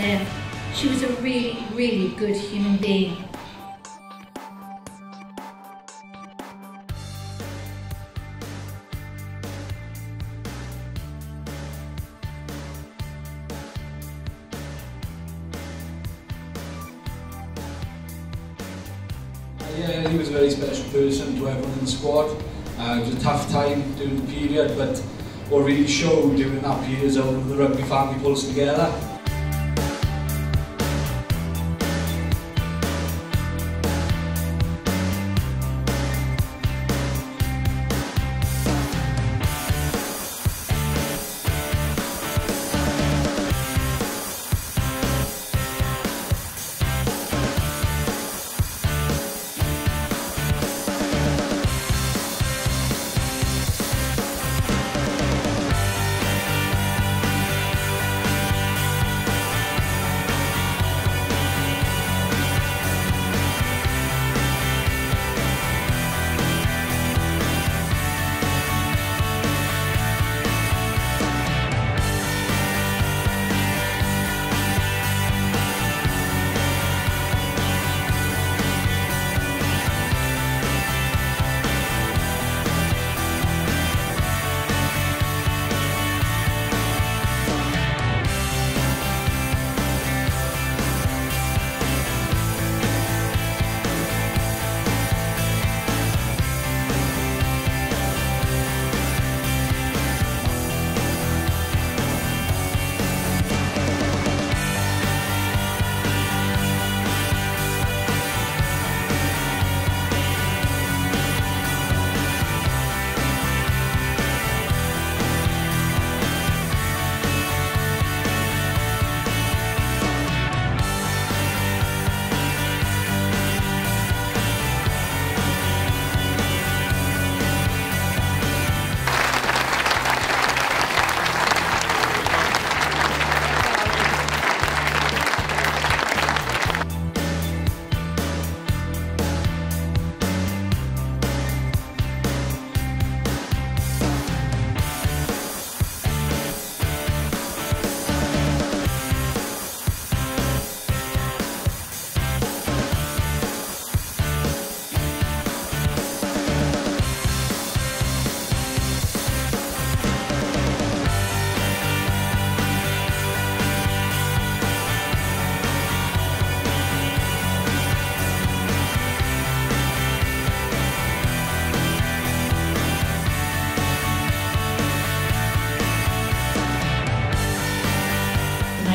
She was a really, really good human being. Yeah, he was a very special person to everyone in the squad. Uh, it was a tough time during the period, but what really showed during that period is how the rugby family pulls together.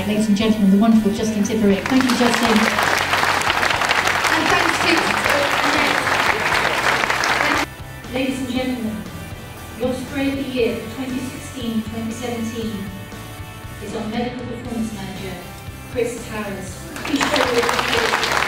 Ladies and gentlemen, the wonderful Justin Tipuric. Thank you, Justin. And thanks to uh, Annette. Ladies and gentlemen, your Osprey of the year for 2016-2017 is our medical performance manager, Chris Harris. Please show your.